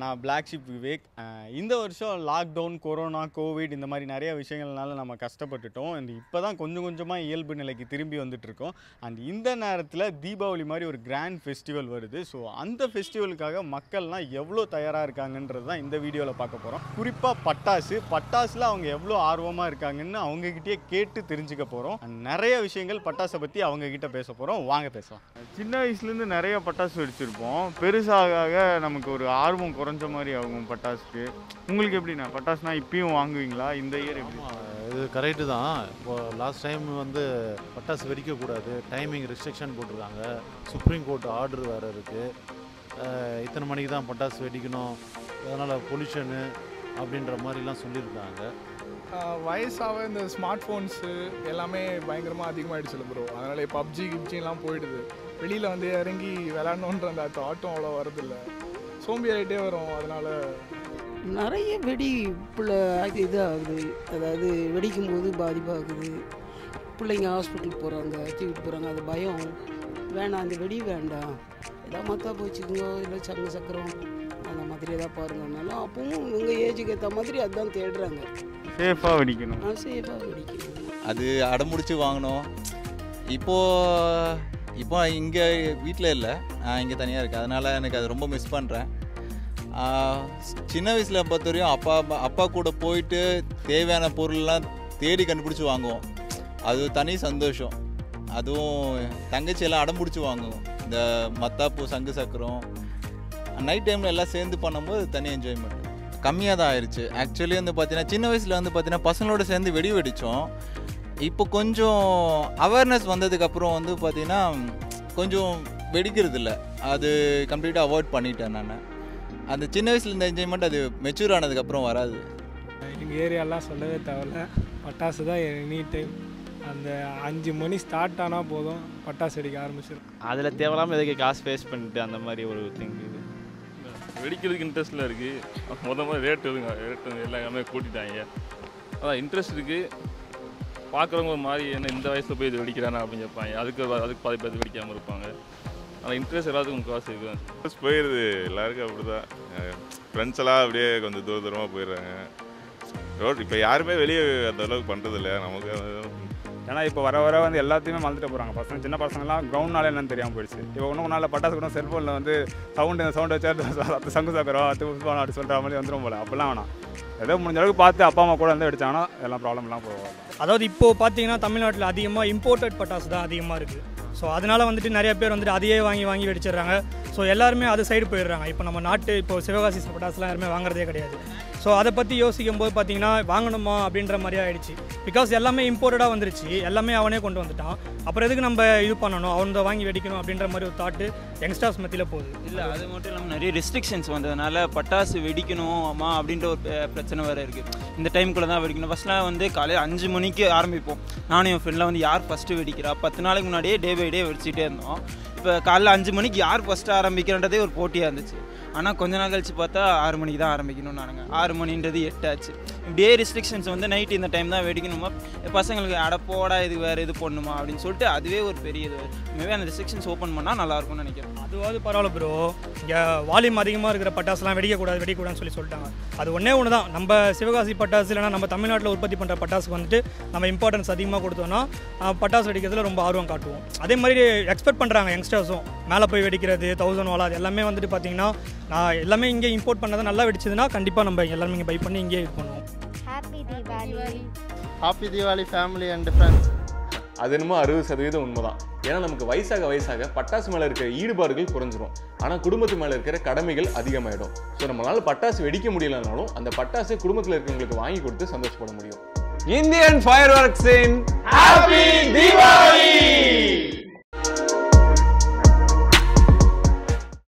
நான் black ship Vivek இந்த வருஷம் லாக்டவுன் கொரோனா கோவிட் இந்த மாதிரி நிறைய விஷயங்கள்னால நம்ம கஷ்டப்பட்டுட்டோம். அண்ட் இப்போ தான் கொஞ்சம் கொஞ்சமாக இயல்பு நிலைக்கு திரும்பி வந்துட்டுருக்கோம். அண்ட் இந்த நேரத்தில் தீபாவளி மாதிரி ஒரு கிராண்ட் ஃபெஸ்டிவல் வருது. ஸோ அந்த ஃபெஸ்டிவலுக்காக மக்கள்லாம் எவ்வளோ தயாராக இருக்காங்கன்றது தான் இந்த வீடியோவில் பார்க்க போகிறோம் குறிப்பாக பட்டாசு. பட்டாசில் அவங்க எவ்வளோ ஆர்வமாக இருக்காங்கன்னு அவங்கக்கிட்டே கேட்டு தெரிஞ்சுக்க போகிறோம் அண்ட் நிறைய விஷயங்கள் பட்டாசை பற்றி அவங்கக்கிட்ட பேச போகிறோம் வாங்க பேசலாம். சின்ன வயசுலேருந்து நிறைய பட்டாசு வெடிச்சிருப்போம். பெருசாக ஆக நமக்கு ஒரு ஆர்வம் குறை குறைஞ்ச மாதிரி ஆகும் பட்டாசுக்கு. உங்களுக்கு எப்படிண்ணா? பட்டாசுனா இப்பயும் வாங்குவீங்களா? இந்த இயர் எப்படி? இது கரெக்டு தான். இப்போ லாஸ்ட் டைம் வந்து பட்டாசு வெடிக்கக்கூடாது. டைமிங் ரெஸ்ட்ரிக்ஷன் போட்டிருக்காங்க. சுப்ரீம் கோர்ட் ஆர்டர் வேறு இருக்குது இத்தனை மணிக்கு தான் பட்டாசு வெடிக்கணும். அதனால் பொல்யூஷனு அப்படின்ற மாதிரிலாம் சொல்லியிருக்காங்க. வயசாக இந்த ஸ்மார்ட் ஃபோன்ஸு எல்லாமே பயங்கரமாக அதிகமாகிடுச்சுல ப்ரோ அதனால் பப்ஜி கிப்ஜிலாம் போயிடுது. வெளியில் வந்து இறங்கி விளாடணுன்ற அந்த தாட்டும் அவ்வளோ வரதில்ல. சோம்பி ஆகிட்டே வரும் அதனால். நிறைய வெடி பிள்ளை இது இதாகுது. அதாவது வெடிக்கும் போது பாதிப்பாகுது. பிள்ளைங்க ஹாஸ்பிட்டல் போகிறாங்க தூக்கிட்டு போகிறாங்க அது பயம். வேணாம் அந்த வெடி வேண்டாம். ஏதாவது மத்தா போச்சுக்கோங்க இல்லை சங்கு சக்கரம் அந்த மாதிரி ஏதாவது பாருங்கனாலும் அப்பவும் இவங்க ஏஜுக்கு ஏற்ற மாதிரி அதுதான் தேடுறாங்க. சேஃபாக வெடிக்கணும். சேஃபாக வெடிக்கணும். அது அடமுடிச்சு வாங்கினோம் இப்போ இப்போ இங்கே வீட்டில் இல்லை. நான் இங்கே தனியாக இருக்கேன். அதனால் எனக்கு அது ரொம்ப மிஸ் பண்ணுறேன் சின்ன வயசில் பொறுத்த வரையும் அப்பா அப்பா கூட போயிட்டு தேவையான பொருள்லாம் தேடி கண்டுபிடிச்சி வாங்குவோம். அது தனி சந்தோஷம். அதுவும் தங்கச்சி எல்லாம் அடம்பிடிச்சி வாங்குவோம். இந்த மத்தாப்பூ சங்கு சக்கரம். நைட் டைமில் எல்லாம் சேர்ந்து பண்ணும்போது தனி என்ஜாய்மெண்ட் கம்மியாக தான் ஆயிடுச்சு ஆக்சுவலி வந்து பார்த்தீங்கன்னா சின்ன வயசில் வந்து பார்த்தீங்கன்னா பசங்களோட சேர்ந்து வெடி வெடித்தோம் இப்போ கொஞ்சம் அவேர்னஸ் வந்ததுக்கப்புறம் வந்து பார்த்திங்கன்னா கொஞ்சம் வெடிக்கிறது இல்லை அது கம்ப்ளீட்டாக அவாய்ட் பண்ணிட்டேன் நான். அந்த சின்ன வயசில் இந்த என்ஜாய்மெண்ட் அது மெச்சூர் ஆனதுக்கப்புறம் வராது. எங்கள் ஏரியாலாம் சொல்லவே தேவையில்ல. பட்டாசு தான் எனி டைம் அந்த அஞ்சு மணி ஸ்டார்ட் ஆனால் போதும் பட்டாசு வெடிக்க ஆரம்பிச்சிடும் அதில் தேவையில்லாமல் எதுக்கு காசு வேஸ்ட் பண்ணிட்டு அந்த மாதிரி ஒரு திங் இது? வெடிக்கிறதுக்கு இன்ட்ரெஸ்ட்ல இருக்குது முத முதல்ல ரேட்டு வருங்க ரேட்டு எல்லாம் எல்லாமே கூட்டிட்டாங்க. அதான் இன்ட்ரெஸ்ட் இருக்குது பார்க்குறவங்க ஒரு மாதிரி என்ன இந்த வயசில் போய் இது வெடிக்கிறானா அப்படின்னு கேட்பாங்க. அதுக்கு அதுக்கு பாதி பேர் வெடிக்காமல் இருப்பாங்க. ஆனால் இன்ட்ரெஸ்ட் எல்லாத்துக்கும் முக்கால்வாசி இருக்குது இன்ட்ரெஸ்ட் போயிடுது எல்லாருக்கும் அப்படி தான் ஃப்ரெண்ட்ஸ் எல்லாம் அப்படியே கொஞ்சம் தூர தூரமாக போயிடுறாங்க. ரோட் இப்போ யாருமே வெளியே அந்த அளவுக்கு பண்ணுறதில்ல நமக்கு ஏன்னா இப்போ வர வர வந்து எல்லாத்தையுமே மறந்துட்டு போகிறாங்க பசங்க சின்ன பசங்கலாம் கிரவுண்ட்னால என்னன்னு தெரியாமல் போயிடுச்சு. இப்போ ஒன்றும் நாளில் பட்டாசு கூட செல்ஃபோனில் வந்து சவுண்டு சவுண்ட் வச்சா அது சங்கு சாக்கரோ அது புஷ்பானம் அப்படி சொல்கிற மாதிரி வந்துடும் போல. அப்படிலாம் வேணாம். ஏதோ முடிஞ்ச அளவுக்கு பார்த்து அப்பா அம்மா கூட வந்து அடிச்சாங்கன்னா எல்லாம் ப்ராப்ளம்லாம் போகும். அதாவது இப்போது பார்த்தீங்கன்னா தமிழ்நாட்டில் அதிகமாக இம்போர்ட்டட் பட்டாசு தான் அதிகமாக இருக்குது ஸோ அதனால் வந்துட்டு நிறைய பேர் வந்துட்டு அதையே வாங்கி வாங்கி வெடிச்சிடுறாங்க. ஸோ எல்லாருமே அது சைடு போயிடுறாங்க. இப்போ நம்ம நாட்டு இப்போ சிவகாசி பட்டாசுலாம் யாருமே வாங்குறதே கிடையாது. ஸோ அதை பற்றி யோசிக்கும் போது பார்த்தீங்கன்னா வாங்கணுமா அப்படின்ற மாதிரி ஆகிடுச்சு பிகாஸ் எல்லாமே இம்போர்ட்டடாக வந்துருச்சு. எல்லாமே அவனே கொண்டு வந்துட்டான். அப்புறம் எதுக்கு நம்ம இது பண்ணணும்? அவன் வாங்கி வெடிக்கணும் அப்படின்ற மாதிரி ஒரு தாட்டு யங்ஸ்டர்ஸ் மத்தியில் போகுது. இல்லை அது மட்டும் இல்லாமல் நிறைய ரெஸ்ட்ரிக்ஷன்ஸ் வந்ததுனால பட்டாசு வெடிக்கணும் அம்மா அப்படின்ற ஒரு பிரச்சனை வேறு இருக்குது இந்த டைமுக்குள்ளே தான் வெடிக்கணும். ஃபஸ்ட்லாம் வந்து காலையில் அஞ்சு மணிக்கு ஆரம்பிப்போம். நானும் என் ஃப்ரெண்டில் வந்து யார் ஃபஸ்ட்டு வெடிக்கிறா? பத்து நாளைக்கு முன்னாடியே டே பை டே வெடிச்சிட்டே இருந்தோம். இப்போ காலைல அஞ்சு மணிக்கு யார் ஃபஸ்ட்டு ஆரம்பிக்கிறன்றதே ஒரு போட்டியாக இருந்துச்சு. ஆனால் கொஞ்ச நாள் கழிச்சு பார்த்தா ஆறு மணிக்கு தான் ஆரம்பிக்கணும்னு நானுங்க ஆறு மணின்றது எட்டாச்சு இப்படியே ரெஸ்ட்ரிக்ஷன்ஸ் வந்து நைட் இந்த டைம் தான் வெடிக்கணுமா? பசங்களுக்கு அடப்போடா இது வேறு இது பண்ணுமா? அப்படின்னு சொல்லிட்டு அதுவே ஒரு பெரிய இது. மேபி அந்த ரெஸ்ட்ரிக்ஷன்ஸ் ஓப்பன் பண்ணால் நல்லாயிருக்கும்னு நினைக்கிறேன். அதுவாவது பரவாயில்ல ப்ரோ இங்கே வால்யூம் அதிகமாக இருக்கிற பட்டாசுலாம் வெடிக்கக்கூடாது வெடிக்கக்கூடாதுன்னு சொல்லி சொல்லிட்டாங்க. அது ஒன்றே ஒன்று தான் நம்ம சிவகாசி பட்டாசு இல்லைனா நம்ம தமிழ்நாட்டில் உற்பத்தி பண்ணுற பட்டாசுக்கு வந்துட்டு நம்ம இம்பார்ட்டன்ஸ் அதிகமாக கொடுத்தோன்னா பட்டாசு வெடிக்கிறதுல ரொம்ப ஆர்வம் காட்டுவோம். அதே மாதிரி எக்ஸ்பெக்ட் பண்ணுறாங்க யங்ஸ்டர்ஸும் மேலே போய் வெடிக்கிறது தௌசண்ட் வாலா அது எல்லாமே வந்துட்டு பார்த்தீங்கன்னா நான் எல்லாமே இங்கே இம்போர்ட் பண்ணதை நல்லா வெடிச்சதுன்னா கண்டிப்பாக நம்ம எல்லாருமே இங்கே பை பண்ணி இங்கே இது பண்ணுவோம். Happy Deepavali happy Deepavali family and friends அது என்னமோ அறுபது சதவீதம் உண்மைதான். ஏன்னா நமக்கு வயசாக வயசாக பட்டாசு மேலே இருக்கிற ஈடுபாடுகள் குறைஞ்சிரும். ஆனால் குடும்பத்து மேலே இருக்கிற கடமைகள் அதிகமாயிடும். ஸோ நம்மளால பட்டாசு வெடிக்க முடியலனாலும் அந்த பட்டாசு குடும்பத்தில் இருக்கிறவங்களுக்கு வாங்கி கொடுத்து சந்தோஷப்பட முடியும். இந்தியன் ஃபயர் ஒர்க்ஸின் ஹாப்பி தீபாவளி